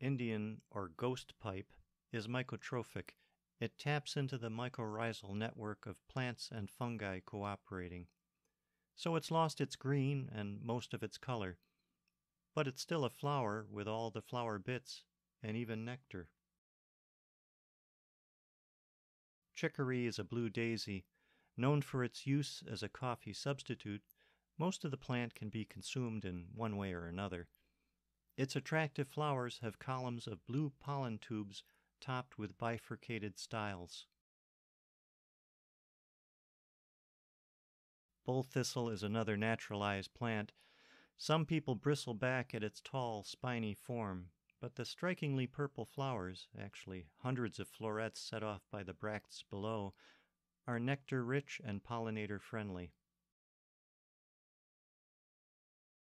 Indian or ghost pipe, is mycotrophic. It taps into the mycorrhizal network of plants and fungi cooperating. So it's lost its green and most of its color, but it's still a flower with all the flower bits and even nectar. Chicory is a blue daisy. Known for its use as a coffee substitute, most of the plant can be consumed in one way or another. Its attractive flowers have columns of blue pollen tubes topped with bifurcated styles. Bull thistle is another naturalized plant. Some people bristle back at its tall, spiny form, but the strikingly purple flowers, actually hundreds of florets set off by the bracts below, are nectar rich and pollinator friendly.